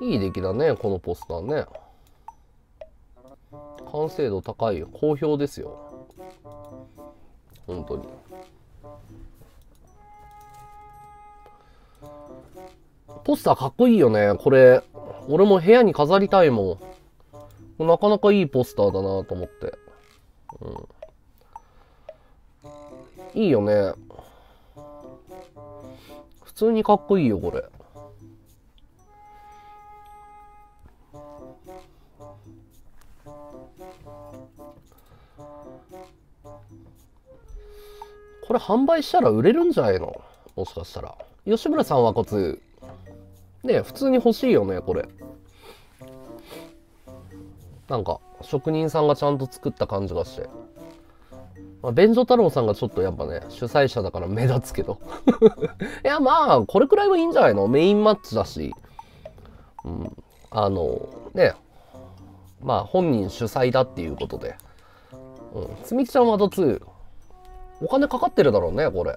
いい出来だね、このポスターね。完成度高い。好評ですよ。本当に。ポスターかっこいいよね。これ、俺も部屋に飾りたいもん。なかなかいいポスターだなと思って。うん、いいよね。普通にかっこいいよ、これ。これ販売したら売れるんじゃないの？もしかしたら。吉村さんはこつ、ね普通に欲しいよね、これ。なんか、職人さんがちゃんと作った感じがして。まあ、便所太郎さんがちょっとやっぱね、主催者だから目立つけど。いや、まあ、これくらいはいいんじゃないの？メインマッチだし。うん。あの、ね。まあ、本人主催だっていうことで。うん。つみきちゃんはどつ、お金かかってるだろうね、これ。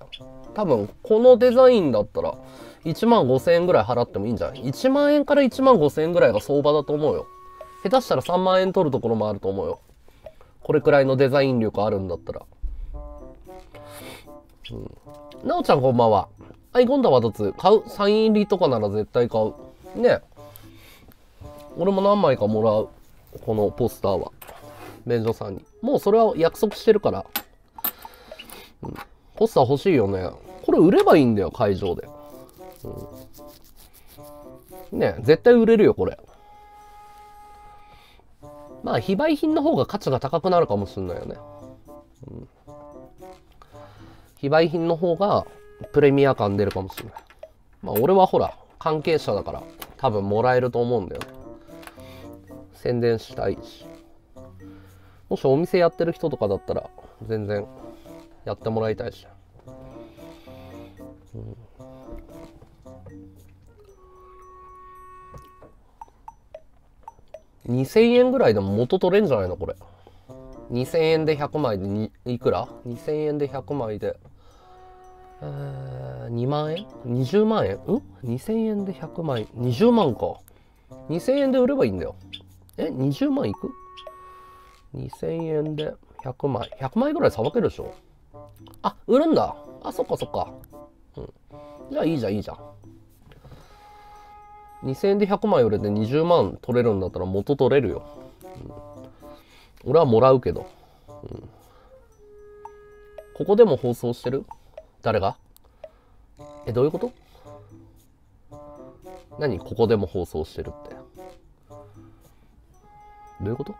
多分、このデザインだったら、1万5千円ぐらい払ってもいいんじゃない ?1 万円から1万5千円ぐらいが相場だと思うよ。下手したら3万円取るところもあると思うよ。これくらいのデザイン力あるんだったら。うん。なおちゃんこんばんは。はい、今度はどつ買うサイン入りとかなら絶対買う。ね俺も何枚かもらう。このポスターは。便所さんに。もうそれは約束してるから。うん。ポスター欲しいよね。これ売ればいいんだよ、会場で。うん。ね絶対売れるよ、これ。まあ、非売品の方が価値が高くなるかもしれないよね。うん、非売品の方がプレミア感出るかもしれない。まあ、俺はほら、関係者だから多分もらえると思うんだよ。宣伝したいし。もしお店やってる人とかだったら全然やってもらいたいし。うん2000円ぐらいでも元取れんじゃないの？これ。2000円で100枚でいくら ?2000 円で100枚で、えー、2万円 ?20 万円？うん ?2000 円で100枚、20万か。2000円で売ればいいんだよ。え ?20 万いく ?2000 円で100枚。100枚ぐらいさばけるでしょあ、売るんだ。あ、そっかそっか。うん。じゃあいいじゃん、いいじゃん。2000円で100枚売れて20万取れるんだったら元取れるよ。うん、俺はもらうけど、うん。ここでも放送してる？誰が？え、どういうこと？何？ここでも放送してるって。どういうこと、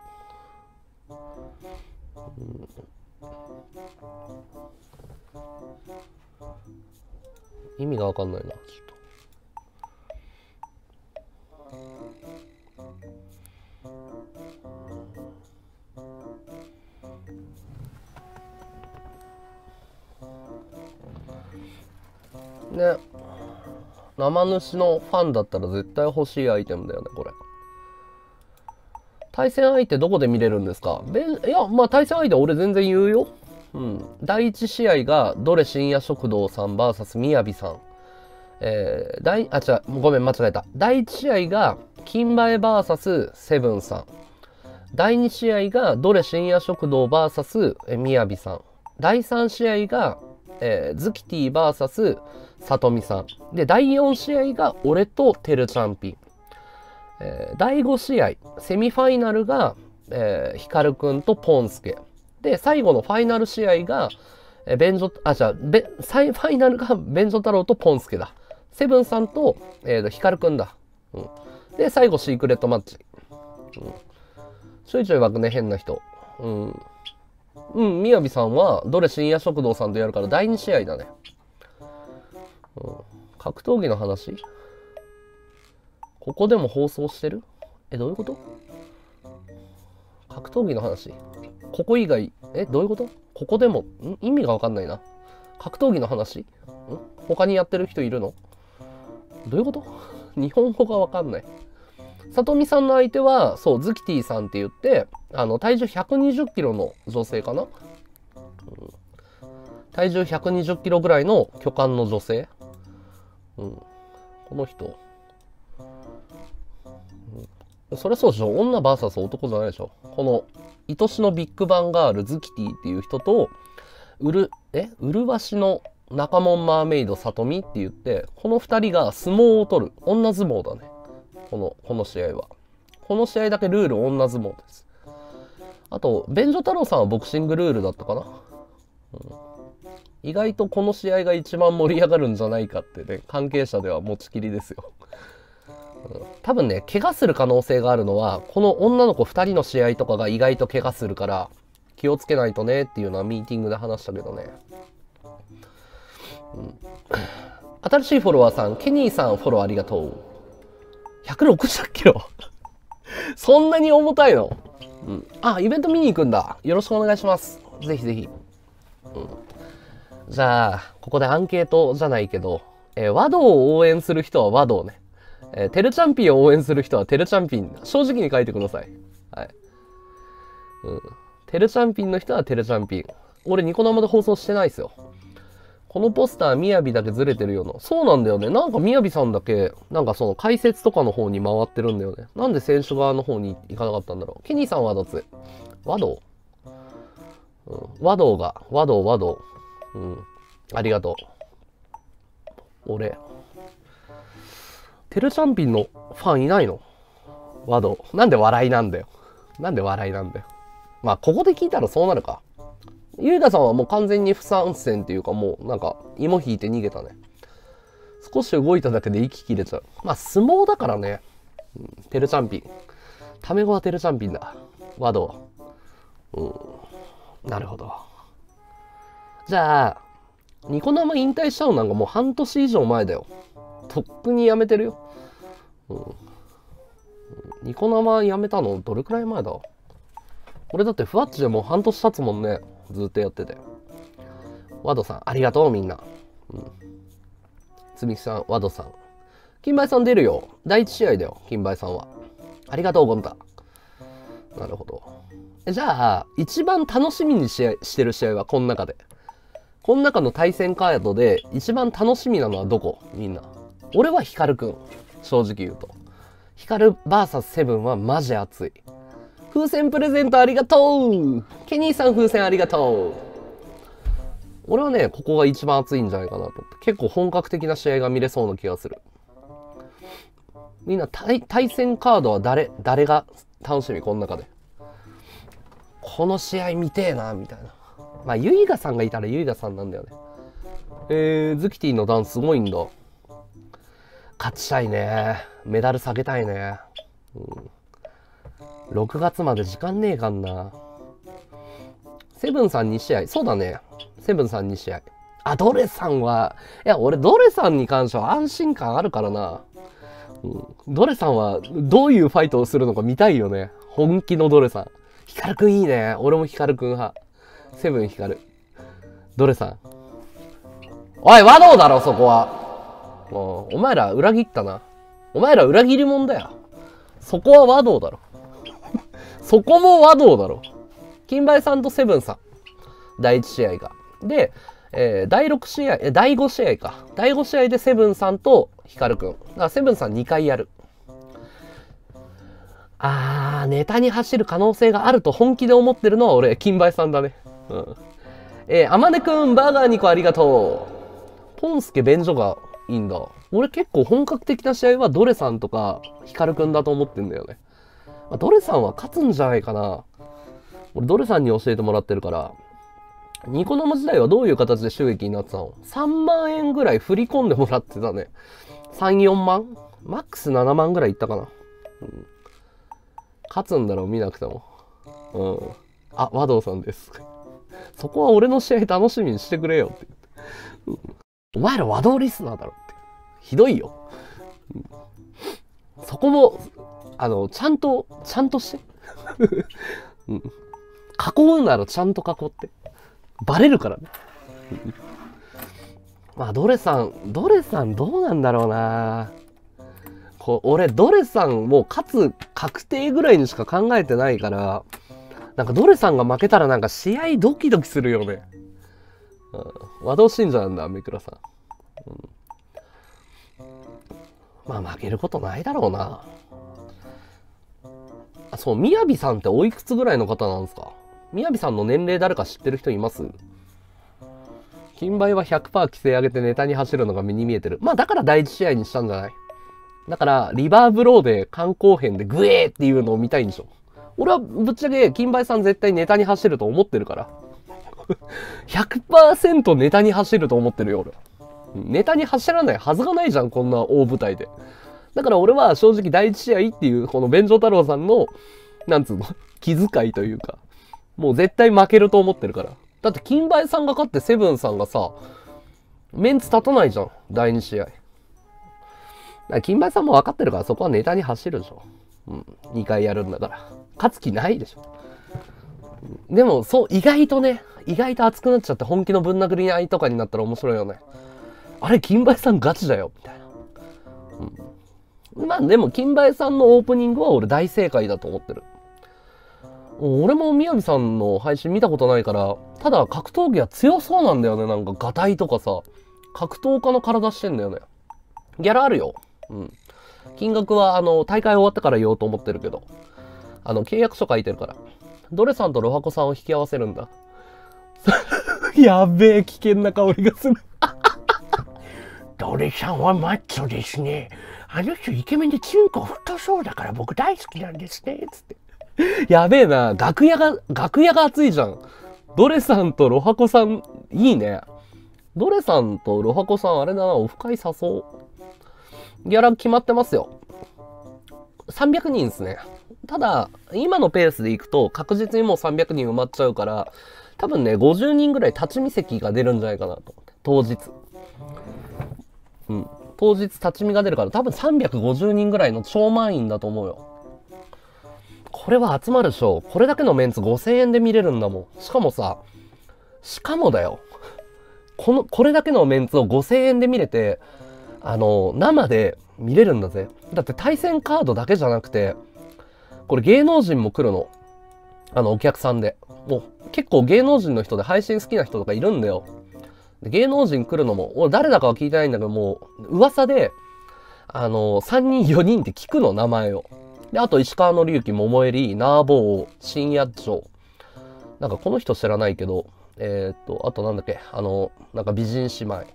うん、意味がわかんないな。ね。生主のファンだったら絶対欲しいアイテムだよねこれ。対戦相手どこで見れるんですか？いやまあ対戦相手俺全然言うよ。うん。第1試合がドレ深夜食堂さん VS みやびさん。えー、第あ違うごめん間違えた。第1試合が金馬え VS セブンさん。第2試合がドレ深夜食堂 VS みやびさん。第3試合がえー、ズキティ VS さとみさん。で、第4試合が俺とテルチャンピン。えー、第5試合、セミファイナルが、えー、ヒカルくんとポンスケ。で、最後のファイナル試合が、えー、ベンジョ、あ、じゃあ、ファイナルがベンジョ太郎とポンスケだ。セブンさんと、えー、ヒカルくんだ。うん。で、最後シークレットマッチ。うん。ちょいちょい湧くね、変な人。うん。うん、みやびさんは、どれ深夜食堂さんとやるから第2試合だね。うん、格闘技の話？ここでも放送してる？え、どういうこと？格闘技の話？ここ以外、え、どういうこと？ここでも、ん？意味がわかんないな。格闘技の話？ん？他にやってる人いるの？どういうこと？日本語がわかんない。さとみさんの相手は、そう、ズキティさんって言って、あの、体重120キロの女性かな、うん、体重120キロぐらいの巨漢の女性？うん。この人。うん、そりゃそうでしょ。女 VS 男じゃないでしょ。この、愛しのビッグバンガール、ズキティっていう人と、うる、え？うるわしの中門マーメイド里美って言って、この二人が相撲を取る。女相撲だね。この、この試合は。この試合だけルール女相撲です。あと、便所太郎さんはボクシングルールだったかな？うん意外とこの試合が一番盛り上がるんじゃないかってね、関係者では持ちきりですよ。多分ね、怪我する可能性があるのは、この女の子2人の試合とかが意外と怪我するから、気をつけないとねっていうのはミーティングで話したけどね。うん、新しいフォロワーさん、ケニーさんフォローありがとう。160キロ そんなに重たいの？うん。あ、イベント見に行くんだ。よろしくお願いします。ぜひぜひ。うんじゃあ、ここでアンケートじゃないけど、えー、和道を応援する人は和道ね。えー、テルチャンピンを応援する人はテルチャンピン。正直に書いてください。はい。うん。テルチャンピンの人はテルチャンピン。俺ニコ生で放送してないですよ。このポスター、みやびだけずれてるような。そうなんだよね。なんかみやびさんだけ、なんかその解説とかの方に回ってるんだよね。なんで選手側の方に行かなかったんだろう。ケニーさんはどつ。和道うん。和道が、和道、和道。うん。ありがとう。俺、テルチャンピンのファンいないの？ワド。なんで笑いなんだよ。なんで笑いなんだよ。まあ、ここで聞いたらそうなるか。ゆいかさんはもう完全に不参戦っていうかもうなんか芋引いて逃げたね。少し動いただけで息切れちゃう。まあ相撲だからね。うん、テルチャンピン。タメ語はテルチャンピンだ。ワド。うん。なるほど。じゃあ、ニコ生引退したのなんかもう半年以上前だよ。とっくにやめてるよ。うん。ニコ生やめたのどれくらい前だ？俺だってふわっちでもう半年経つもんね。ずっとやってて。ワドさん、ありがとうみんな。うん。つみきさん、ワドさん。金梅さん出るよ。第一試合だよ、金梅さんは。ありがとう、ゴンタ。なるほど。じゃあ、一番楽しみにししてる試合はこの中で。この中の対戦カードで一番楽しみなのはどこ？みんな。俺はヒカルくん。正直言うと。ヒカル VS7 はマジ熱い。風船プレゼントありがとうケニーさん風船ありがとう俺はね、ここが一番熱いんじゃないかなと思って。結構本格的な試合が見れそうな気がする。みんな対戦カードは誰、誰が楽しみこの中で。この試合見てえな、みたいな。まあ、ユイガさんがいたらユイガさんなんだよね。えー、ズキティのダンスすごいんだ。勝ちたいね。メダル下げたいね。うん、6月まで時間ねえかんな。セブンさん2試合。そうだね。セブンさん2試合。あ、ドレさんは、いや、俺ドレさんに関しては安心感あるからな。うん、ドレさんはどういうファイトをするのか見たいよね。本気のドレさん。ヒカルくんいいね。俺もヒカルくん派。セブン光る。どれさんおい、和道だろ、そこは。お前ら裏切ったな。お前ら裏切り者だよ。そこは和道だろ。そこも和道だろ。金梅さんとセブンさん。第1試合が。で、えー、第6試合、え、第5試合か。第5試合でセブンさんとヒカルくん。だからセブンさん2回やる。あー、ネタに走る可能性があると本気で思ってるのは俺、金梅さんだね。うん。えー、あまねくん、バーガー2個ありがとう。ポンスケ便所がいいんだ。俺結構本格的な試合はドレさんとかヒカルくんだと思ってんだよね。まあ、ドレさんは勝つんじゃないかな。俺ドレさんに教えてもらってるから。ニコ生時代はどういう形で収益になってたの ?3 万円ぐらい振り込んでもらってたね。3、4万？マックス7万ぐらいいったかな。うん、勝つんだろう、見なくても。うん。あ、和道さんです。そこは俺の試合楽しみにしてくれよって言って。お前ら和道リスナーだろって。ひどいよ。うんそこも、あの、ちゃんと、ちゃんとして。うん、囲うならちゃんと囲って。バレるからね。まあ、ドレさん、ドレさんどうなんだろうなこう、俺、ドレさんもう勝つ確定ぐらいにしか考えてないから、なんかドレさんが負けたらなんか試合ドキドキするよね。うん、和道信者なんだ、めくらさん。うん、まあ負けることないだろうな。そう、みやびさんっておいくつぐらいの方なんですか？みやびさんの年齢誰か知ってる人います？金梅は100%規制上げてネタに走るのが目に見えてる。まあだから第一試合にしたんじゃない？だから、リバーブローで観光編でグエーっていうのを見たいんでしょ。俺はぶっちゃけ金梅さん絶対ネタに走ると思ってるから。100%ネタに走ると思ってるよ、俺。ネタに走らないはずがないじゃん、こんな大舞台で。だから俺は正直第一試合っていう、この弁城太郎さんの、なんつうの、気遣いというか、もう絶対負けると思ってるから。だって金梅さんが勝ってセブンさんがさ、メンツ立たないじゃん、第2試合。金梅さんも分かってるからそこはネタに走るでしょ。うん、2回やるんだから。勝つ気ないでしょ。でも、そう、意外とね、意外と熱くなっちゃって本気のぶん殴り合いとかになったら面白いよね。あれ、金梅さんガチだよ、みたいな。うん、まあでも、金梅さんのオープニングは俺大正解だと思ってる。俺も宮城さんの配信見たことないから、ただ格闘技は強そうなんだよね。なんか、ガタイとかさ、格闘家の体してんだよね。ギャラあるよ。うん。金額は、あの、大会終わってから言おうと思ってるけど、あの、契約書書いてるから。ドレさんとロハコさんを引き合わせるんだ？やべえ、危険な香りがする。ドレさんはマッチョですね。あの人イケメンでチンコ太そうだから僕大好きなんですね。つって。やべえな。楽屋が、楽屋が熱いじゃん。ドレさんとロハコさん、いいね。ドレさんとロハコさん、あれだな、オフ会誘う。ギャラ決まってますよ。300人ですね。ただ、今のペースでいくと確実にもう300人埋まっちゃうから、多分ね、50人ぐらい立ち見席が出るんじゃないかなと思って。当日。うん。当日立ち見が出るから多分350人ぐらいの超満員だと思うよ。これは集まるでしょ。これだけのメンツ5000円で見れるんだもん。しかもさ、しかもだよ。この、これだけのメンツを5000円で見れて、あの、生で見れるんだぜ。だって対戦カードだけじゃなくて、これ芸能人も来るの。あの、お客さんで。もう結構芸能人の人で配信好きな人とかいるんだよ。芸能人来るのも、俺誰だかは聞いてないんだけどもう、噂で、あの、3人4人って聞くの、名前を。で、あと石川紀之、桃襟、ナーボー、新野町。なんかこの人知らないけど、えー、っと、あとなんだっけ、あの、なんか美人姉妹。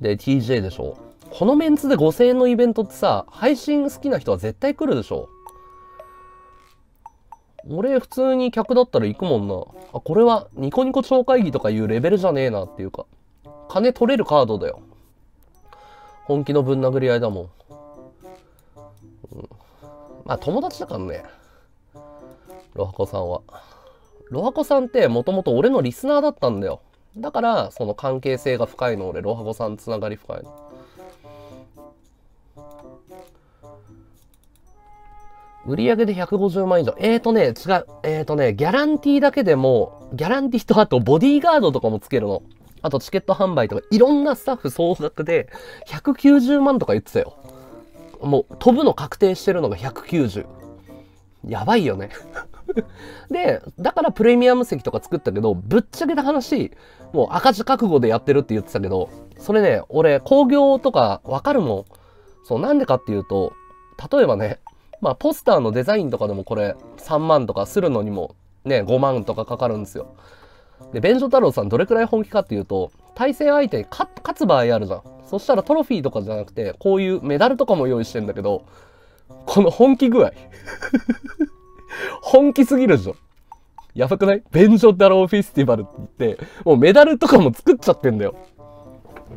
で、TJ でしょ。このメンツで5000円のイベントってさ、配信好きな人は絶対来るでしょ。俺普通に客だったら行くもんな。あ、これはニコニコ超会議とかいうレベルじゃねえなっていうか。金取れるカードだよ。本気のぶん殴り合いだもん。うん、まあ友達だからね。ロハコさんは。ロハコさんってもともと俺のリスナーだったんだよ。だから、その関係性が深いの俺、ロハコさんつながり深いの。売上で150万以上。えーとね、違う。えーとね、ギャランティーだけでも、ギャランティーとあとボディーガードとかもつけるの。あとチケット販売とか、いろんなスタッフ総額で190万とか言ってたよ。もう飛ぶの確定してるのが190。やばいよね で、だからプレミアム席とか作ったけど、ぶっちゃけた話、もう赤字覚悟でやってるって言ってたけど、それね、俺、工業とかわかるもん。そう、なんでかっていうと、例えばね、まあ、ポスターのデザインとかでもこれ3万とかするのにもね、5万とかかかるんですよ。で、弁所太郎さんどれくらい本気かっていうと、対戦相手勝つ場合あるじゃん。そしたらトロフィーとかじゃなくて、こういうメダルとかも用意してんだけど、この本気具合。本気すぎるじゃん。やばくない？弁所太郎フェスティバルって言って、もうメダルとかも作っちゃってんだよ。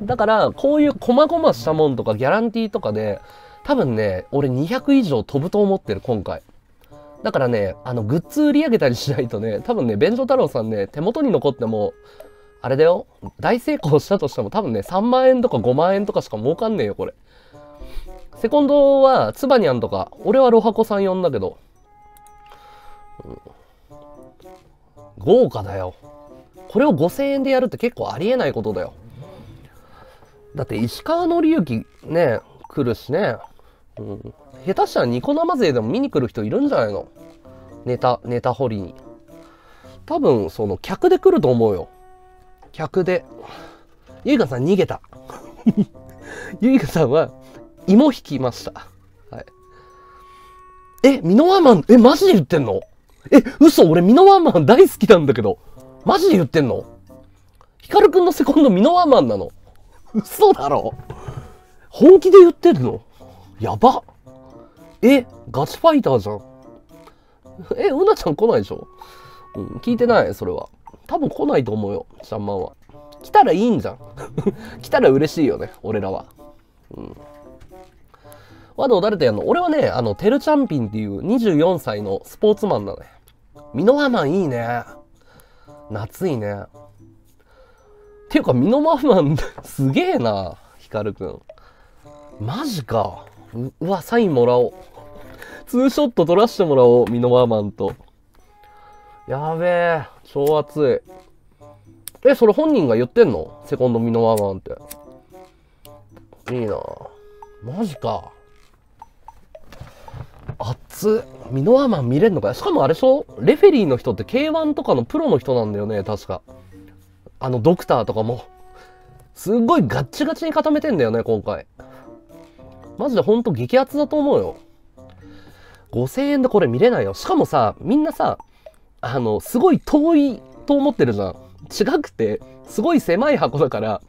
だから、こういう細々したもんとかギャランティーとかで、多分ね、俺200以上飛ぶと思ってる、今回。だからね、あの、グッズ売り上げたりしないとね、多分ね、弁所太郎さんね、手元に残っても、あれだよ、大成功したとしても多分ね、3万円とか5万円とかしか儲かんねえよ、これ。セコンドは、ツバニャンとか、俺はロハコさん呼んだけど、うん、豪華だよ。これを5000円でやるって結構ありえないことだよ。だって石川紀之ね、来るしね。うん。下手したらニコ生勢でも見に来る人いるんじゃないの？ネタ、ネタ掘りに。多分、その、客で来ると思うよ。客で、ゆいかさん逃げた。ゆいかさんは芋引きました。はい。え、ミノワーマン、え、マジで言ってんの？え、嘘俺ミノワーマン大好きなんだけど。マジで言ってんの？ヒカルくんのセコンドミノワーマンなの嘘だろ本気で言ってるの？やばえ、ガチファイターじゃん。え、うなちゃん来ないでしょ？うん、聞いてないそれは。多分来ないと思うよ、シャンマンは。来たらいいんじゃん。来たら嬉しいよね、俺らは。うん。ワド誰とやんの？俺はね、あの、テルチャンピンっていう24歳のスポーツマンだね。ミノワマンいいね。夏いね。ていうか、ミノワーマン すげえな、ヒカルくん。マジか。ううわ、サインもらおう。ツーショット撮らせてもらおう、ミノワーマンと。やべえ、超熱い。え、それ本人が言ってんの？セコンドミノワーマンって。いいなマジか。熱っ。ミノワーマン見れんのかよしかもあれでしょ？レフェリーの人って K1 とかのプロの人なんだよね、確か。あの、ドクターとかも。すっごいガッチガチに固めてんだよね、今回。マジでほんと激アツだと思うよ。5000円でこれ見れないよ。しかもさ、みんなさ、あの、すごい遠いと思ってるじゃん。違くて、すごい狭い箱だから、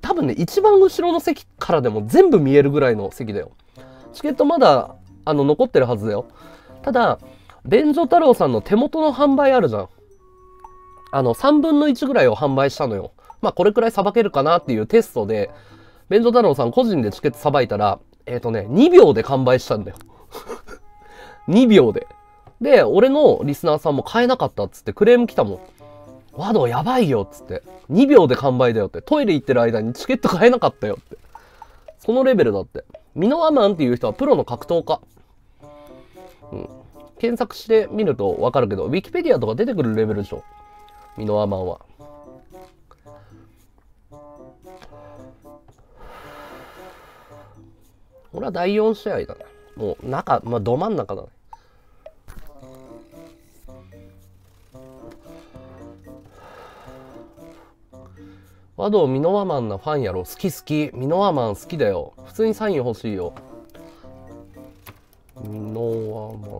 多分ね、一番後ろの席からでも全部見えるぐらいの席だよ。チケットまだ、あの、残ってるはずだよ。ただ、便所太郎さんの手元の販売あるじゃん。あの、3分の1ぐらいを販売したのよ。まあ、これくらいさばけるかなっていうテストで、便所太郎さん個人でチケットさばいたら、えっ、ー、とね、2秒で完売したんだよ。2秒で。で、俺のリスナーさんも買えなかったっつってクレーム来たもん。ワドやばいよっつって。2秒で完売だよって。トイレ行ってる間にチケット買えなかったよって。そのレベルだって。ミノワマンっていう人はプロの格闘家。うん。検索してみるとわかるけど、ウィキペディアとか出てくるレベルでしょ。ミノワマンは。俺は第4試合だね。もう中、まあ、ど真ん中だね。和道ミノワマンなファンやろ。好き好き。ミノワマン好きだよ。普通にサイン欲しいよ。ミノワマ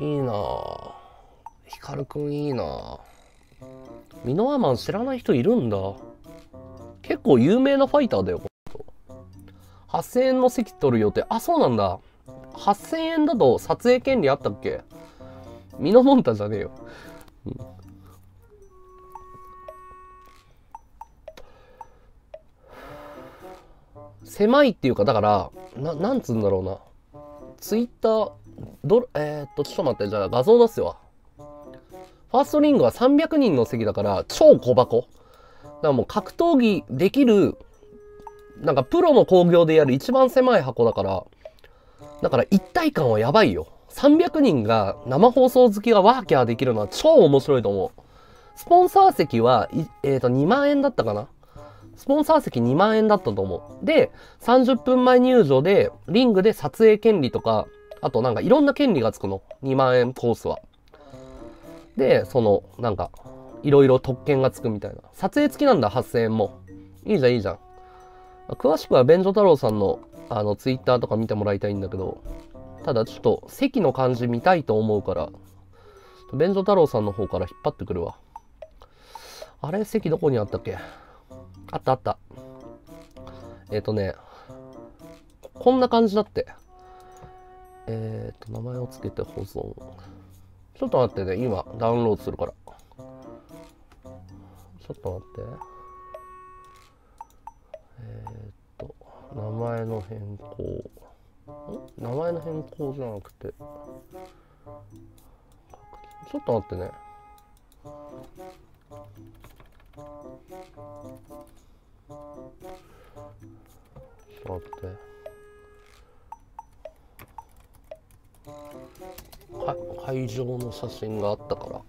ン。いいなぁ。ヒカルくんいいなぁ。ミノワマン知らない人いるんだ。結構有名なファイターだよ。8000円の席取る予定あそうなんだ8000円だと撮影権利あったっけ？ミノモンタじゃねえよ、狭いっていうか、だから、ななんつうんだろうな。ツイッター、ど、えー、っと、ちょっと待って、じゃあ画像出すわ。ファーストリングは300人の席だから、超小箱。だからもう格闘技できる、なんかプロの興行でやる一番狭い箱だから、だから一体感はやばいよ。300人が生放送好きがワーキャーできるのは超面白いと思う。スポンサー席は、えっ、ー、と、2万円だったかな？スポンサー席2万円だったと思う。で、30分前入場で、リングで撮影権利とか、あとなんかいろんな権利がつくの。2万円コースは。で、その、なんか、いろいろ特権がつくみたいな。撮影付きなんだ、8000円も。いいじゃん、いいじゃん。詳しくは、便所太郎さんの、あの、ツイッターとか見てもらいたいんだけど、ただちょっと、席の感じ見たいと思うから、便所太郎さんの方から引っ張ってくるわ。あれ、席どこにあったっけ？あったあった。えっ、ー、とね、こんな感じだって。えっ、ー、と、名前を付けて保存。ちょっと待ってね、今、ダウンロードするから。ちょっと待って。えっ、と、名前の変更。名前の変更じゃなくて。ちょっと待ってね。ちょっと待って。会場の写真があったから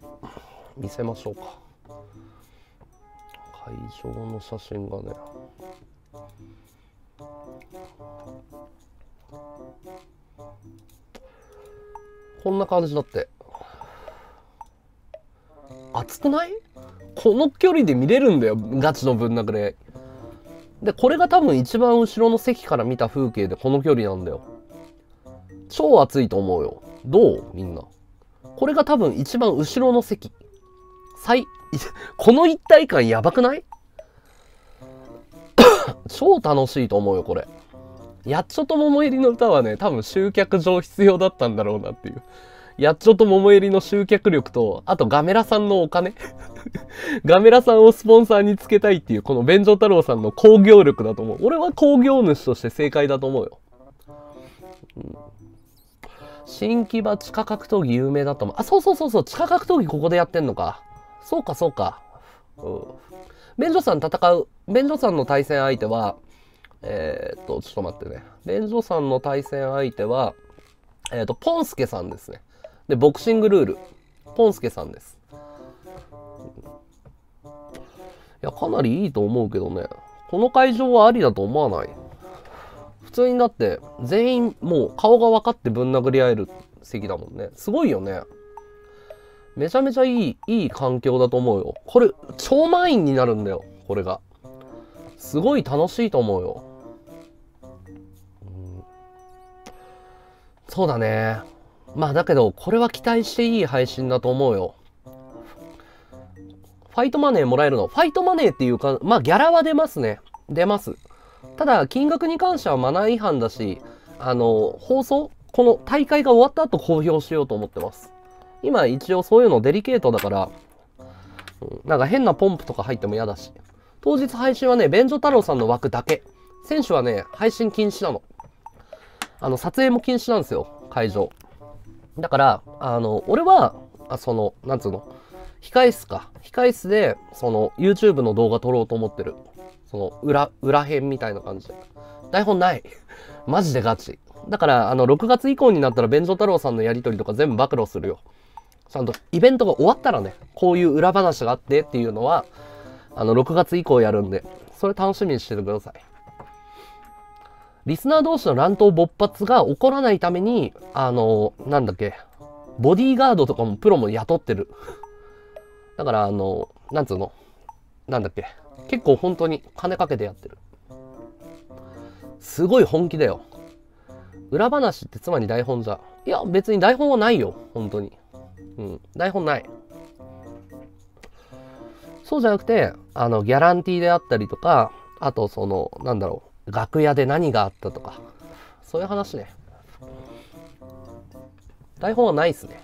見せましょうか会場の写真がねこんな感じだって熱くない？この距離で見れるんだよ、ガチのぶん殴れ。で、これが多分一番後ろの席から見た風景でこの距離なんだよ。超暑いと思うよ。どう？みんな。これが多分一番後ろの席。最、この一体感やばくない？超楽しいと思うよ、これ。やっちょと桃入りの歌はね、多分集客上必要だったんだろうなっていう。やっちょと桃入りの集客力と、あとガメラさんのお金 ガメラさんをスポンサーにつけたいっていう、この弁城太郎さんの工業力だと思う。俺は工業主として正解だと思うよ。うん、新木場地下格闘技有名だと思う。あ、そうそうそうそう、地下格闘技ここでやってんのか。そうか、そうか。うん。弁城さん戦う、弁城さんの対戦相手は、えー、っと、ちょっと待ってね。弁城さんの対戦相手は、えー、っと、ポンスケさんですね。で、ボクシングルール。ポンスケさんです。いや、かなりいいと思うけどね。この会場はありだと思わない？普通になって、全員もう顔が分かってぶん殴り合える席だもんね。すごいよね。めちゃめちゃいい、いい環境だと思うよ。これ、超満員になるんだよ。これが。すごい楽しいと思うよ。そうだね。まあだけど、これは期待していい配信だと思うよ。ファイトマネーもらえるの？ファイトマネーっていうか、まあギャラは出ますね。出ます。ただ、金額に関してはマナー違反だし、あの、放送？この大会が終わった後公表しようと思ってます。今一応そういうのデリケートだから、なんか変なポンプとか入っても嫌だし。当日配信はね、便所太郎さんの枠だけ。選手はね、配信禁止なの。あの、撮影も禁止なんですよ、会場。だから、あの、俺は、あその、なんつうの、控室か。控室で、その、YouTube の動画撮ろうと思ってる。その、裏、裏編みたいな感じで。台本ない。マジでガチ。だから、あの、6月以降になったら、便所太郎さんのやりとりとか全部暴露するよ。ちゃんと、イベントが終わったらね、こういう裏話があってっていうのは、あの、6月以降やるんで、それ楽しみにしててください。リスナー同士の乱闘勃発が起こらないために、あの、なんだっけ、ボディーガードとかもプロも雇ってる。だから、あの、なんつうの、なんだっけ、結構本当に金かけてやってる。すごい本気だよ。裏話ってつまり台本じゃ。いや、別に台本はないよ。本当に。うん。台本ない。そうじゃなくて、あの、ギャランティーであったりとか、あと、その、なんだろう。楽屋で何があったとか、そういう話ね。台本はないっすね。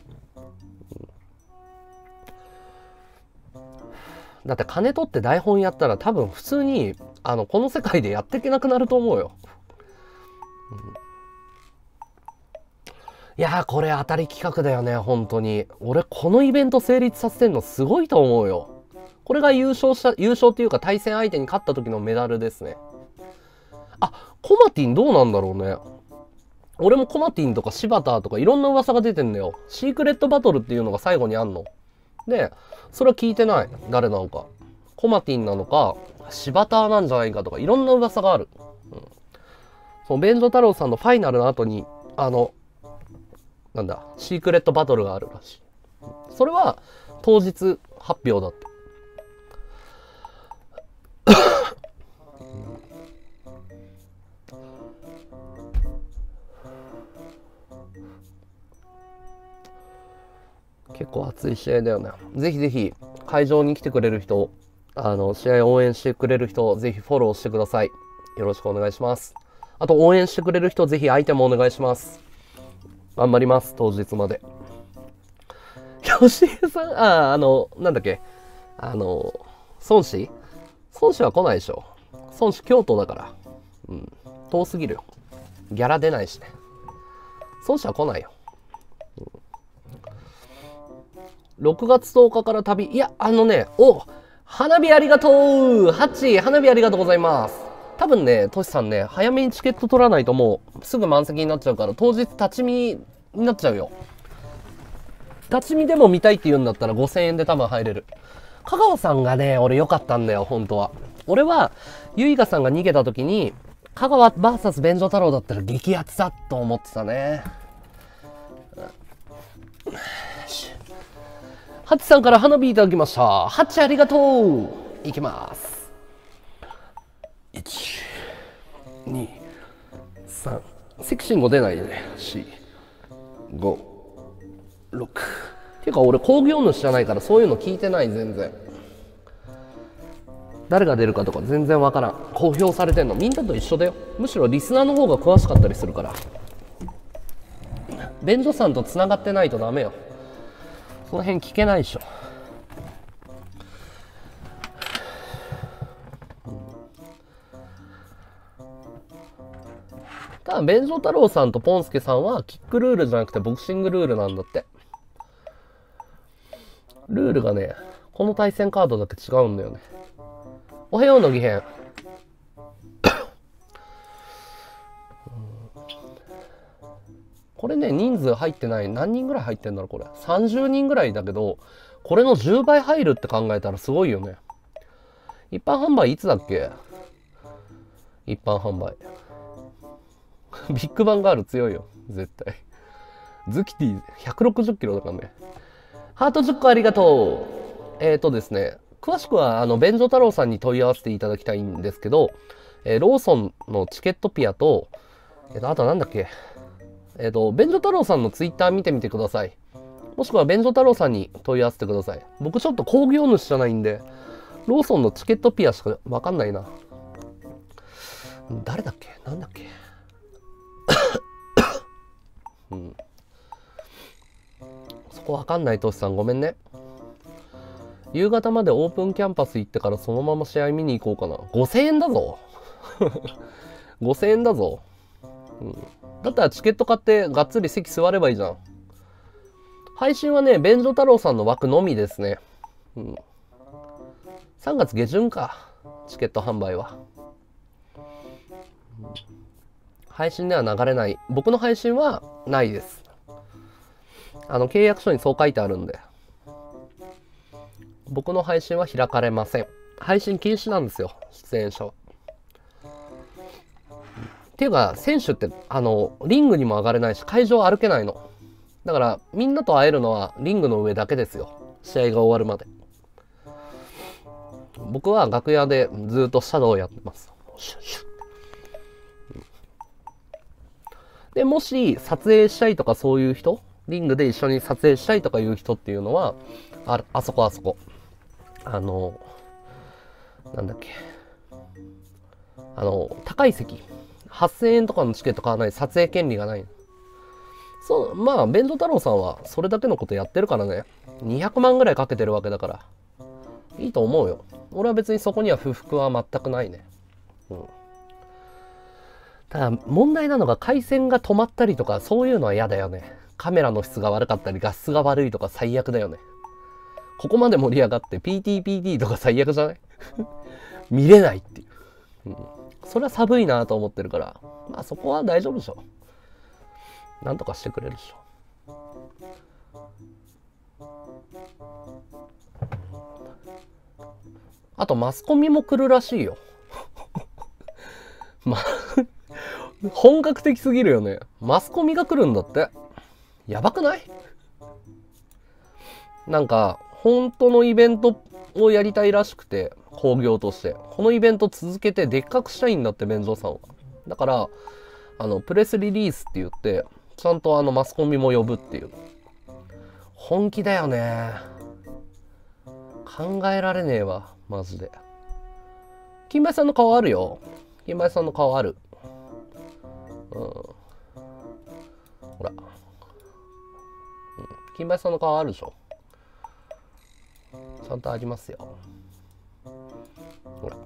だって金取って台本やったら多分普通にあのこの世界でやっていけなくなると思うよ。うん、いやこれ当たり企画だよね本当に。俺このイベント成立させてんのすごいと思うよ。これが優勝した優勝っていうか対戦相手に勝った時のメダルですね。あ、コマティンどうなんだろうね。俺もコマティンとか柴田とかいろんな噂が出てんだよ。シークレットバトルっていうのが最後にあんの。で、それは聞いてない。誰なのか。コマティンなのか、柴田なんじゃないかとかいろんな噂がある。うん。その、ベンジョ太郎さんのファイナルの後に、あの、なんだ、シークレットバトルがあるらしい。それは当日発表だって。結構熱い試合だよね。ぜひぜひ会場に来てくれる人、あの、試合応援してくれる人、ぜひフォローしてください。よろしくお願いします。あと応援してくれる人、ぜひ相手もお願いします。頑張ります、当日まで。吉江さん、あ、あの、なんだっけ、あの、孫子？孫子は来ないでしょ。孫子京都だから。うん。遠すぎるよ。ギャラ出ないしね。孫子は来ないよ。6月10日から旅、いや、あのね、お花火ありがとうハッチ花火ありがとうございます多分ね、トシさんね、早めにチケット取らないともうすぐ満席になっちゃうから、当日立ち見になっちゃうよ。立ち見でも見たいって言うんだったら5000円で多分入れる。香川さんがね、俺良かったんだよ、本当は。俺は、ゆいがさんが逃げた時に、香川 VS 便所太郎だったら激アツだと思ってたね。ハチさんから花火いただきました。ハチありがとういきます。1、2、3。セクシー5出ないよね。4、5、6。ていうか俺工業主じゃないからそういうの聞いてない全然。誰が出るかとか全然わからん。公表されてんのみんなと一緒だよ。むしろリスナーの方が詳しかったりするから。便所さんと繋がってないとダメよ。その辺聞けないでしょ。ただ、弁所太郎さんとポンスケさんはキックルールじゃなくてボクシングルールなんだって。ルールがね、この対戦カードだけ違うんだよね。おはようの義変。これね、人数入ってない。何人ぐらい入ってんだろう、これ。30人ぐらいだけど、これの10倍入るって考えたらすごいよね。一般販売いつだっけ？一般販売。ビッグバンガール強いよ。絶対。ズキティ160キロだからね。ハート10個ありがとう。えっ、ー、とですね、詳しくは、あの、便所太郎さんに問い合わせていただきたいんですけど、えーローソンのチケットピアと、えっ、と、あとなんだっけ、えっ、と、便所太郎さんのツイッター見てみてください。もしくは便所太郎さんに問い合わせてください。僕ちょっと工業主じゃないんで、ローソンのチケットピアしかわかんないな。誰だっけ？なんだっけ？うん。そこわかんないトシさんごめんね。夕方までオープンキャンパス行ってからそのまま試合見に行こうかな。5000円だぞ。5000円だぞ。うん。だったらチケット買ってがっつり席座ればいいじゃん。配信はね、便所太郎さんの枠のみですね。うん。3月下旬か。チケット販売は。配信では流れない。僕の配信はないです。あの、契約書にそう書いてあるんで。僕の配信は開かれません。配信禁止なんですよ、出演者は。ていうか、選手って、あの、リングにも上がれないし、会場歩けないの。だから、みんなと会えるのはリングの上だけですよ。試合が終わるまで。僕は楽屋でずっとシャドウやってます。で、もし撮影したいとかそういう人、リングで一緒に撮影したいとかいう人っていうのは、あ、あそこあそこ。あの、なんだっけ。あの、高い席。8000円とかのチケット買わない撮影権利がない。そう、まあ、弁当太郎さんはそれだけのことやってるからね。200万ぐらいかけてるわけだから。いいと思うよ。俺は別にそこには不服は全くないね。うん。ただ問題なのが回線が止まったりとかそういうのは嫌だよね。カメラの質が悪かったり画質が悪いとか最悪だよね。ここまで盛り上がって PTPT とか最悪じゃない？見れないっていう、うん。それは寒いなと思ってるから、まあそこは大丈夫でしょ。なんとかしてくれるでしょ。あとマスコミも来るらしいよ。まあ本格的すぎるよね。マスコミが来るんだって。やばくない？なんか、本当のイベントをやりたいらしくて、興行として。このイベント続けてでっかくしたいんだって、弁蔵さんは。だから、あの、プレスリリースって言って、ちゃんとあの、マスコミも呼ぶっていう。本気だよね。考えられねえわ、マジで。金梅さんの顔あるよ。金梅さんの顔ある。うん、ほら、うん、金梅さんの顔あるでしょちゃんとありますよほら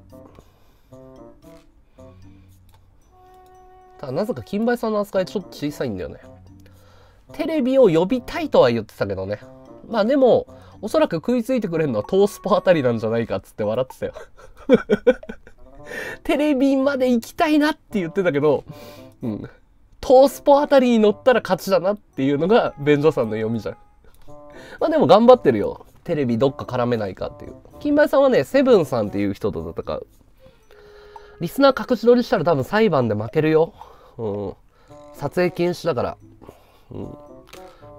ただなぜか金梅さんの扱いちょっと小さいんだよねテレビを呼びたいとは言ってたけどねまあでもおそらく食いついてくれるのはトースポあたりなんじゃないかっつって笑ってたよ テレビまで行きたいなって言ってたけどうん。トースポあたりに乗ったら勝ちだなっていうのが、便所さんの読みじゃん。まあでも頑張ってるよ。テレビどっか絡めないかっていう。金梅さんはね、セブンさんっていう人と戦う。リスナー隠し撮りしたら多分裁判で負けるよ。うん。撮影禁止だから。うん。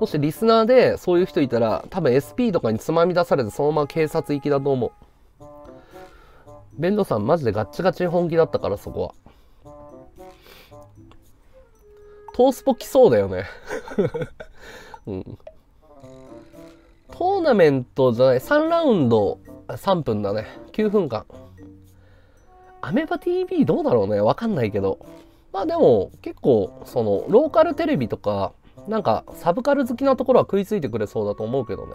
もしリスナーでそういう人いたら、多分 SP とかにつまみ出されてそのまま警察行きだと思う。ベンドさんマジでガッチガチに本気だったからそこは。トースポ来そうだよね。うん。トーナメントじゃない、3ラウンド3分だね。9分間。アメバ TV どうだろうねわかんないけど。まあでも結構そのローカルテレビとかなんかサブカル好きなところは食いついてくれそうだと思うけどね。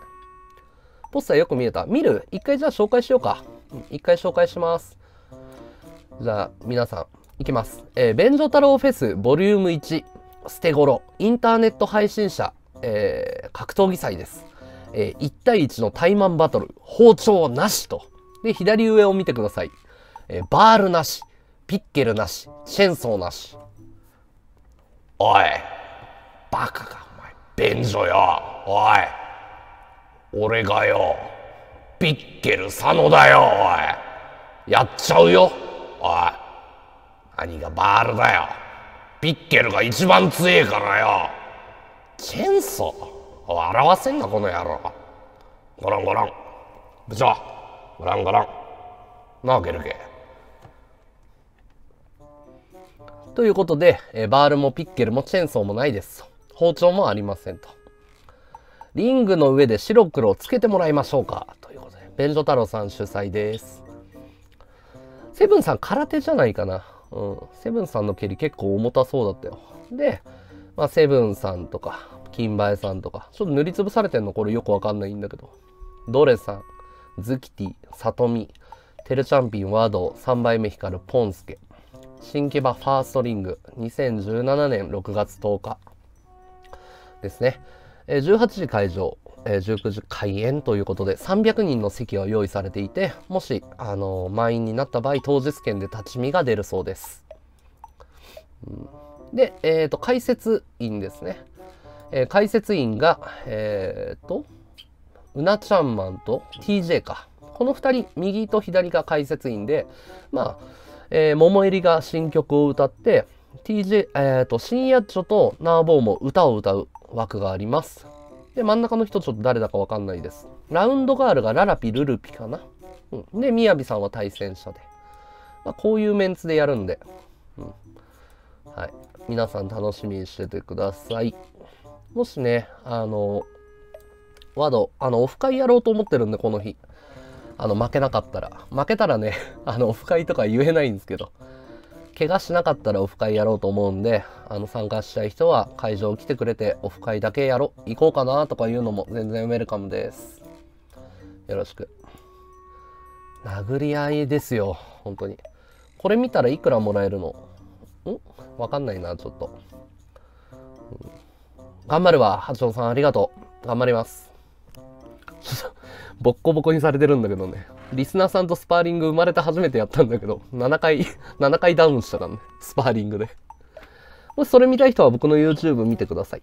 ポスターよく見えた。見る？一回じゃあ紹介しようか。一回紹介します。じゃあ皆さんいきます。えー、便所太郎フェスボリューム1捨て頃インターネット配信者、えー格闘技祭です。えー1対1のタイマンバトル包丁なしと。で左上を見てください。えーバールなし、ピッケルなし、チェンソーなし。おいバカかお前。便所よ。おい俺がよピッケル佐野だよおい。やっちゃうよ。おい何がバールだよ。ピッケルが一番強えからよ。チェンソー。笑わせんなこの野郎ごらんごらん部長ごらんごらんなあゲルケということで、えバールもピッケルもチェーンソーもないです。包丁もありませんと。リングの上で白黒をつけてもらいましょうか。ということで、ベンジョ太郎さん主催です。セブンさん空手じゃないかな。うん。セブンさんの蹴り結構重たそうだったよ。で、まあ、セブンさんとか、金馬さんとか、ちょっと塗りつぶされてんのこれよくわかんないんだけど。ドレさん、ズキティ、サトミ、テルチャンピン、ワード、3倍目光る、ポンスケ。新木場ファーストリング2017年6月10日ですね。え18時会場、え19時開演ということで300人の席が用意されていてもし、あの満員になった場合当日券で立ち見が出るそうです。で、えー、と解説員ですね。えー解説員がえっ、とうなちゃんマンと TJ か。この2人、右と左が解説員で、まあ、えー、桃襟が新曲を歌って、TJ、えっ、と、深夜チョとナーボーも歌を歌う枠があります。で、真ん中の人ちょっと誰だかわかんないです。ラウンドガールがララピ、ルルピかな。うん、で、みやびさんは対戦者で。まあ、こういうメンツでやるんで、うん、はい。皆さん楽しみにしててください。もしね、あの、ワード、あの、オフ会やろうと思ってるんで、この日。あの、負けなかったら。負けたらね、あの、オフ会とか言えないんですけど、怪我しなかったらオフ会やろうと思うんで、あの、参加したい人は会場来てくれて、オフ会だけやろう、行こうかなとかいうのも全然ウェルカムです。よろしく。殴り合いですよ、本当に。これ見たらいくらもらえるの？ん？わかんないな、ちょっと。うん頑張るわ、八王さんありがとう。頑張ります。ちょっとボッコボコにされてるんだけどね。リスナーさんとスパーリング生まれて初めてやったんだけど、7回、7回ダウンしたからね。スパーリングで。もしそれ見たい人は僕の YouTube 見てください。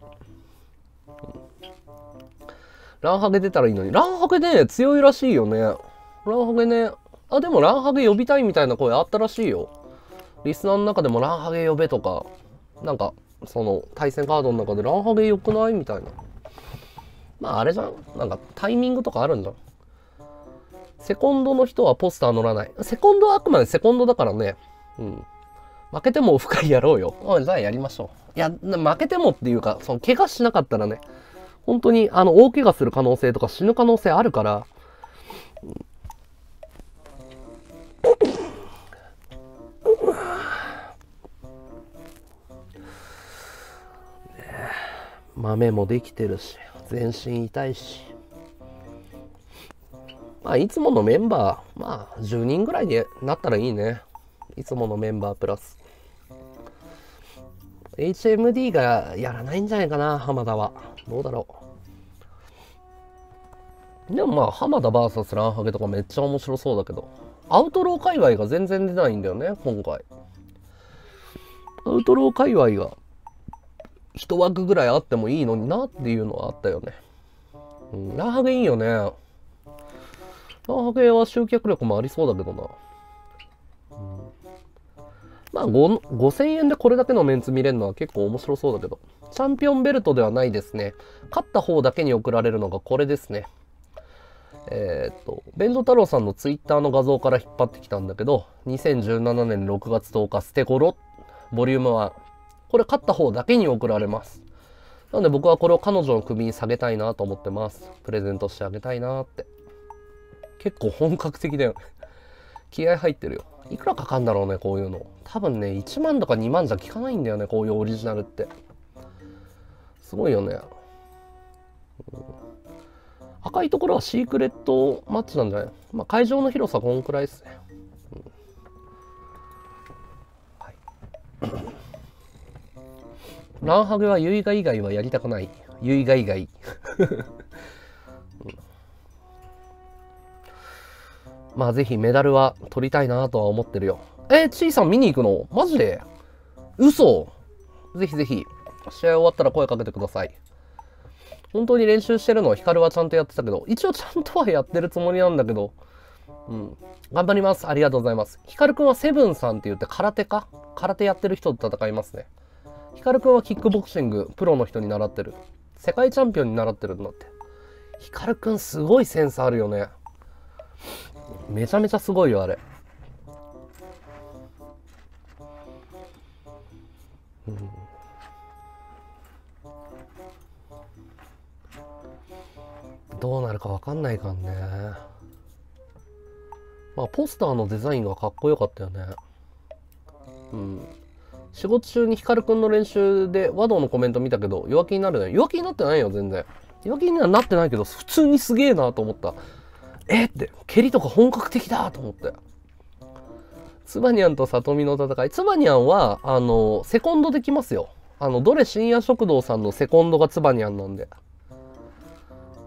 ランハゲ出たらいいのに。ランハゲね、強いらしいよね。ランハゲね。あ、でもランハゲ呼びたいみたいな声あったらしいよ。リスナーの中でもランハゲ呼べとか、なんか、その対戦カードの中でランハゲ良くない？みたいな。まああれじゃん。なんかタイミングとかあるんじゃん。セコンドの人はポスター乗らない。セコンドはあくまでセコンドだからね。うん。負けてもオフ会やろうよ。あじゃあやりましょう。いや、な負けてもっていうか、その怪我しなかったらね、本当にあの大怪我する可能性とか死ぬ可能性あるから、豆もできてるし全身痛いし。まあいつものメンバーまあ10人ぐらいになったらいいね。いつものメンバープラス。HMD がやらないんじゃないかな浜田は。どうだろう。でもまあ浜田 VS ランハゲとかめっちゃ面白そうだけど。アウトロー界隈が全然出ないんだよね今回。アウトロー界隈が。一枠ぐらいあってもいいのになっていうのはあったよね。うん、ラハゲいいよね。ラハゲは集客力もありそうだけどな。まあ5000円でこれだけのメンツ見れるのは結構面白そうだけど。チャンピオンベルトではないですね。勝った方だけに送られるのがこれですね。えーっと、弁当太郎さんのツイッターの画像から引っ張ってきたんだけど、2017年6月10日、ステゴロ、ボリューム1。これ勝った方だけに送られます。なので僕はこれを彼女の首に下げたいなと思ってます。プレゼントしてあげたいなって。結構本格的だよね。気合入ってるよ。いくらかかるんだろうね、こういうの。多分ね、1万とか2万じゃ効かないんだよね、こういうオリジナルって。すごいよね。うん赤いところはシークレットマッチなんじゃない？まあ、会場の広さこんくらいですね。うんはい、ランハゲはユイガ以外はやりたくない。ユイガ以外。まあぜひメダルは取りたいなとは思ってるよ。えー、ちいさん見に行くの？マジで？嘘ぜひぜひ、試合終わったら声かけてください。本当に練習してるの？はヒカルはちゃんとやってたけど、一応ちゃんとはやってるつもりなんだけど、うん。頑張ります。ありがとうございます。ヒカルくんはセブンさんって言って空手か？空手やってる人と戦いますね。ヒカルくんはキックボクシング、プロの人に習ってる。世界チャンピオンに習ってるんだって。ヒカルくんすごいセンスあるよね。めちゃめちゃすごいよ、あれ。どうなるかわかんないかんね。まあ、ポスターのデザインがかっこよかったよね。うん。仕事中にヒカルくんの練習で和道のコメント見たけど、弱気になるね。弱気になってないよ、全然。弱気にはなってないけど、普通にすげえなと思った。え？って、蹴りとか本格的だと思って。ツバニャンとサトミの戦い。ツバニャンは、あの、セコンドできますよ。あの、どれ深夜食堂さんのセコンドがツバニャンなんで。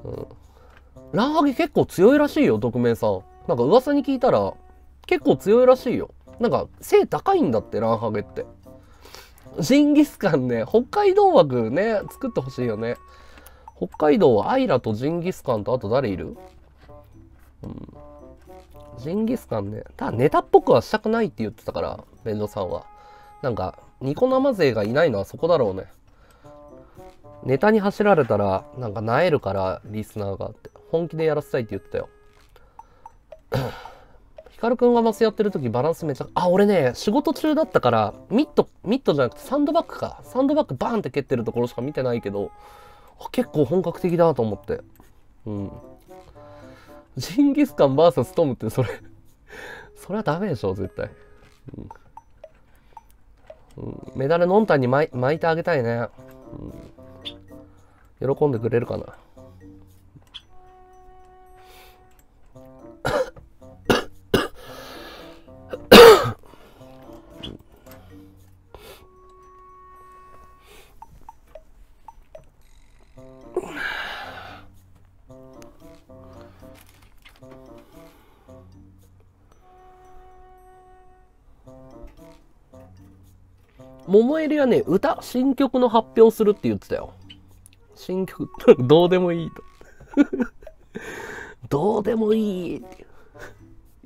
うん。ランハゲ結構強いらしいよ、匿名さん。なんか噂に聞いたら、結構強いらしいよ。なんか、背高いんだって、ランハゲって。ジンギスカンね、北海道枠ね、作ってほしいよね。北海道はアイラとジンギスカンとあと誰いる？うん。ジンギスカンね。ただネタっぽくはしたくないって言ってたから、ベンドさんは。なんか、ニコ生勢がいないのはそこだろうね。ネタに走られたら、なんか萎えるから、リスナーがって。本気でやらせたいって言ってたよ。カルくんがマスやってる時バランスめちゃ、あ、俺ね、仕事中だったから、ミット、ミットじゃなくてサンドバッグか。サンドバッグバーンって蹴ってるところしか見てないけど、結構本格的だと思って。うん。ジンギスカン VS トムってそれ それはダメでしょ、絶対。うん。うん、メダルノンタンに巻巻いてあげたいね。うん。喜んでくれるかな。桃入りはね、歌、新曲の発表するって言ってたよ。新曲、どうでもいいと。どうでもいいっていう。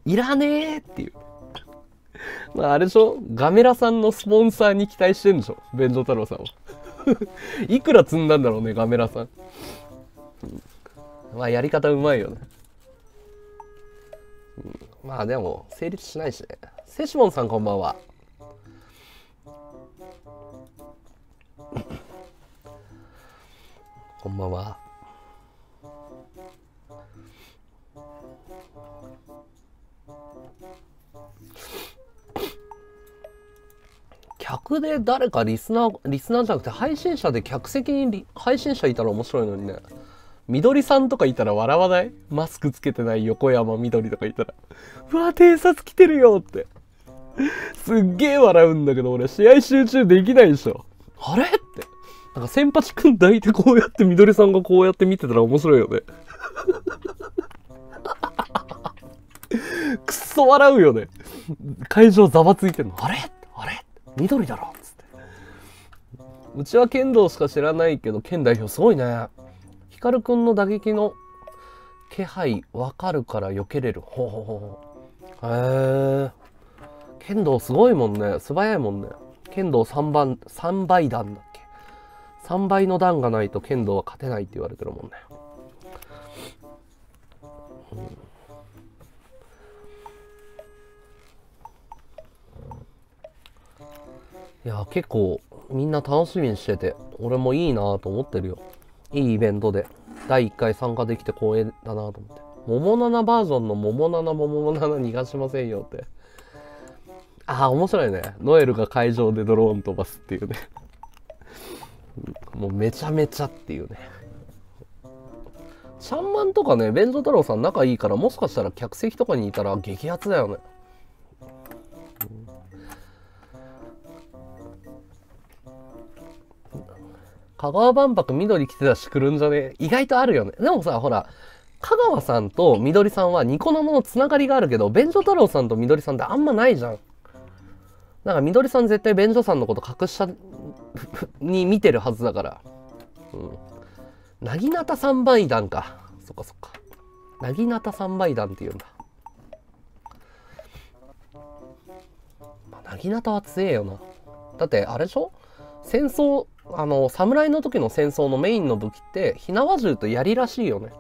いらねえっていう。まあ、あれでしょ？ガメラさんのスポンサーに期待してんでしょ？弁当太郎さんは。いくら積んだんだろうね、ガメラさん。まあ、やり方うまいよね。まあ、でも、成立しないしね。セシモンさんこんばんは。こんばんは。客で誰かリスナー、リスナーじゃなくて配信者で客席に配信者いたら面白いのにね。みどりさんとかいたら笑わない？マスクつけてない横山みどりとかいたら。うわ、偵察来てるよって。すっげえ笑うんだけど、俺試合集中できないでしょ。あれって。なんか先発くん抱いてこうやってみどりさんがこうやって見てたら面白いよね。くっそ笑うよね。会場ざわついてんの。あれ？あれ？緑だろつって。うちは剣道しか知らないけど、剣代表すごいね。ヒカルくんの打撃の気配わかるから避けれる。ほうほうほうほう。へえ。剣道すごいもんね素早いもんね剣道3番3倍段だ3倍の段がないと剣道は勝てないって言われてるもんね、いや結構みんな楽しみにしてて俺もいいなと思ってるよ。いいイベントで。第1回参加できて光栄だなと思って。桃七バージョンの桃七桃七逃がしませんよって。ああ面白いね。ノエルが会場でドローン飛ばすっていうね。もうめちゃめちゃっていうねシャンマンとかねベンジョ太郎さん仲いいからもしかしたら客席とかにいたら激アツだよね香川万博緑着てたし来るんじゃね？意外とあるよね。でもさ、ほら、香川さんと緑さんはニコ生のつながりがあるけど、便所太郎さんと緑さんってあんまないじゃん。なんか緑さん絶対便所さんのこと格下に見てるはずだから。うん。なぎなた三倍団か。そっかそっか。なぎなた三倍団って言うんだ。まあ、なぎなたは強えよな。だってあれでしょ？戦争あの侍の時の戦争のメインの武器って火縄銃と槍らしいよね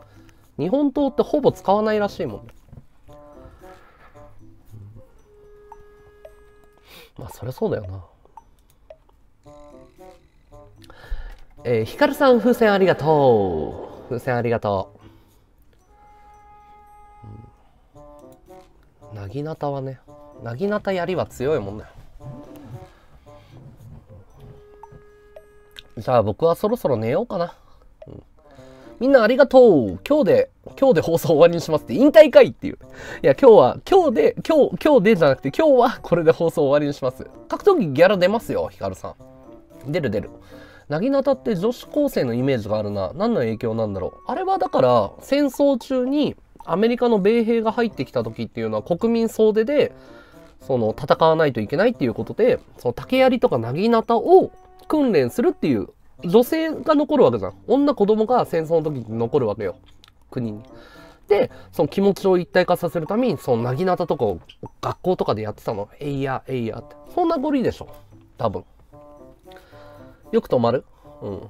日本刀ってほぼ使わないらしいもんねまあそりゃそうだよな。えー、ヒカルさん風船ありがとう。風船ありがとう。なぎなたはねなぎなた槍は強いもんねじゃあ僕はそろそろ寝ようかな。みんなありがとう今日で、今日で放送終わりにしますって引退会っていう。いや、今日は、今日で、今日、今日でじゃなくて、今日はこれで放送終わりにします。格闘技ギャラ出ますよ、ヒカルさん。出る出る。なぎなたって女子高生のイメージがあるな。何の影響なんだろう。あれはだから、戦争中にアメリカの米兵が入ってきた時っていうのは国民総出で、その戦わないといけないっていうことで、その竹槍とかなぎなたを訓練するっていう女性が残るわけじゃん。女子供が戦争の時に残るわけよ。国に。で、その気持ちを一体化させるために、そのなぎなたとかを学校とかでやってたの。えいや、えいやって。そんなゴリでしょ。多分。よく止まるうん。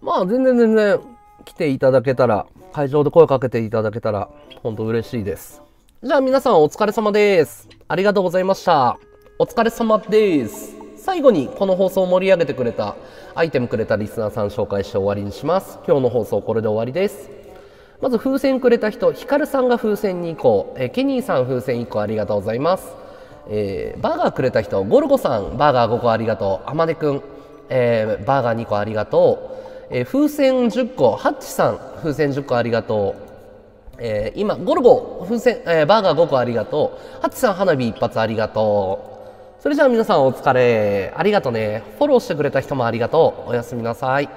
まあ、全然全然来ていただけたら、会場で声かけていただけたら、本当嬉しいです。じゃあ皆さんお疲れ様です。ありがとうございました。お疲れ様です。最後にこの放送を盛り上げてくれたアイテムくれたリスナーさん紹介して終わりにします。今日の放送これで終わりです。まず風船くれた人ヒカルさんが風船2個、えケニーさん風船1個ありがとうございます。えー、バーガーくれた人ゴルゴさんバーガー5個ありがとう。あまねくん、えー、バーガー2個ありがとう、えー、風船10個ハッチさん風船10個ありがとう、えー、今ゴルゴ風船、えー、バーガー5個ありがとう。ハッチさん花火一発ありがとう。それじゃあ皆さんお疲れ。ありがとね。フォローしてくれた人もありがとう。おやすみなさい。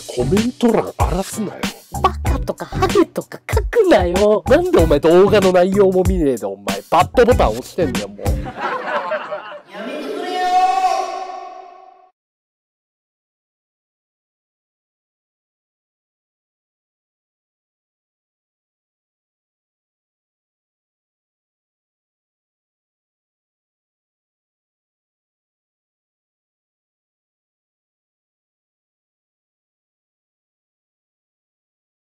前コメント欄荒らすなよ。バカとかハゲとか書くなよ。なんでお前動画の内容も見ねえでお前バッドボタン押してんだよもう。